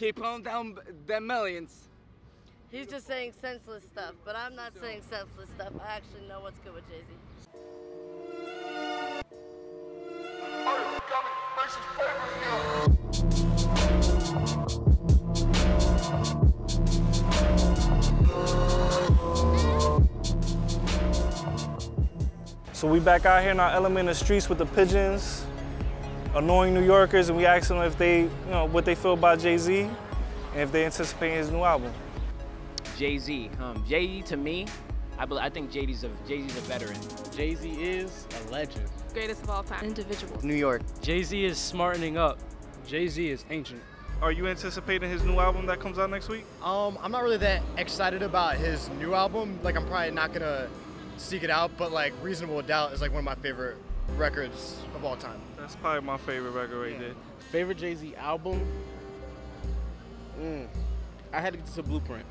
keep pulling down them millions. He's just saying senseless stuff, but I'm not saying senseless stuff. I actually know what's good with Jay Z. So we back out here in our element in the streets with the pigeons, annoying New Yorkers, and we ask them if they, you know, what they feel about Jay-Z and if they anticipate his new album. Jay Z. Um, Jay Z to me, I, bel I think Jay Z's a Jay Z's a veteran. Jay Z is a legend. Greatest of all time. Individual. New York. Jay Z is smartening up. Jay Z is ancient. Are you anticipating his new album that comes out next week? Um, I'm not really that excited about his new album. Like, I'm probably not gonna seek it out, but like, Reasonable Doubt is like one of my favorite records of all time. That's probably my favorite record right there. Favorite Jay Z album? Mm. I had to get to Blueprint.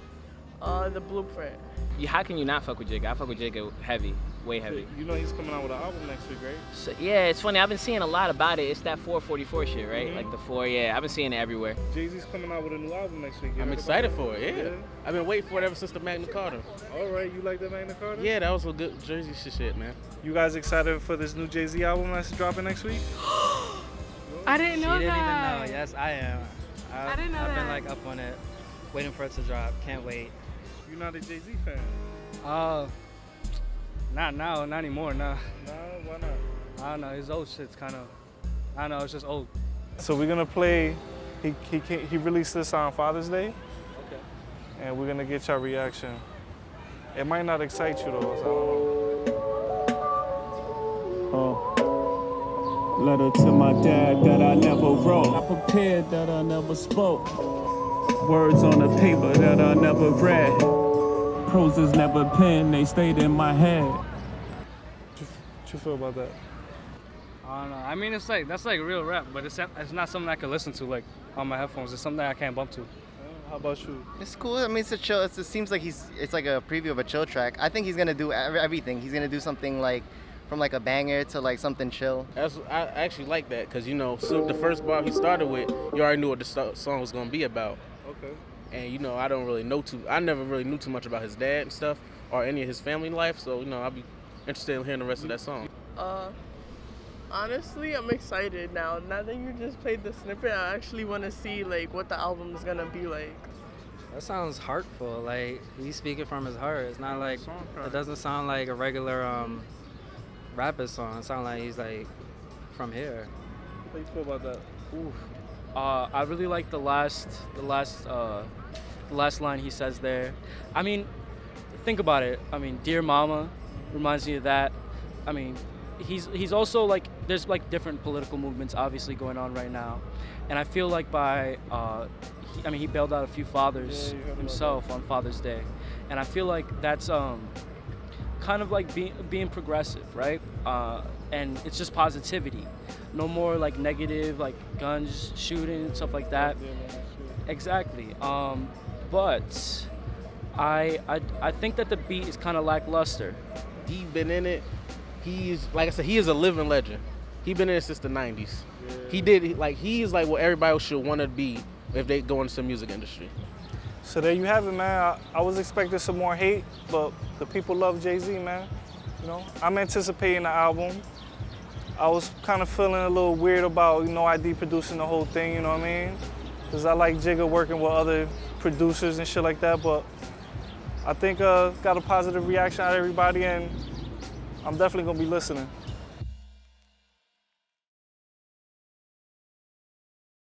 Uh, the Blueprint. Yeah, how can you not fuck with Jigga? I fuck with Jigga heavy, way heavy. You know he's coming out with an album next week, right? So, yeah, it's funny. I've been seeing a lot about it. It's that 444 shit, right? Mhm. Like the four. Yeah, I've been seeing it everywhere. Jay-Z's coming out with a new album next week. You I'm excited for it, yeah. I've been waiting for it ever since the Magna Carta. All right, you like the Magna Carta? Yeah, that was a good Jersey shit, shit, man. You guys excited for this new Jay-Z album that's dropping next week? I didn't know she didn't that. even know. Yes, I am. I didn't know I've been like up on it, waiting for it to drop. Can't wait. You're not a Jay-Z fan? Uh, not now, not anymore. Nah, No, why not? I don't know. His old shit's kind of, I don't know. It's just old. So we're gonna play. He he he released this on Father's Day. Okay. And we're gonna get your reaction. It might not excite you though. So Oh. Letter to my dad that I never wrote. I prepared that I never spoke. Words on a paper that I never read. Prose is never penned, they stayed in my head. What you, what you feel about that? I don't know. I mean, it's like that's like real rap, but it's it's not something I can listen to like on my headphones. It's something I can't bump to. How about you? It's cool. I mean, it's a chill. It's, it seems like he's. It's like a preview of a chill track. I think he's gonna do everything. He's gonna do something like, from like a banger to like something chill. That's, I actually like that because you know, so the first bar he started with, you already knew what the sto- song was gonna be about. Okay. And you know, I don't really know too. I never really knew too much about his dad and stuff, or any of his family life. So you know, I'll be interested in hearing the rest of that song. Uh, honestly, I'm excited now. Now that you just played the snippet, I actually want to see like what the album is gonna be like. That sounds heartful. Like he's speaking from his heart. It's not like it doesn't sound like a regular um rapper song. It sounds like he's like from here. How you feel about that? Oof. Uh, I really like the last, the last, uh, the last line he says there. I mean, think about it. I mean, dear mama reminds me of that. I mean, he's he's also like there's like different political movements obviously going on right now, and I feel like by uh, he, I mean he bailed out a few fathers Yeah, you heard about himself on Father's Day, and I feel like that's um kind of like being being progressive, right? Uh, and it's just positivity. No more like negative, like guns, shooting, stuff like that. Exactly. Um, but I, I I think that the beat is kind of lackluster. He been in it. He's like I said, he is a living legend. He been in it since the '90s. He did like he is like what everybody should want to be if they go into the music industry. So there you have it, man. I, I was expecting some more hate, but the people love Jay-Z, man. You know, I'm anticipating the album. I was kind of feeling a little weird about, you know, ID producing the whole thing, you know what I mean? Because I like Jigga working with other producers and shit like that, but I think uh, got a positive reaction out of everybody, and I'm definitely gonna be listening.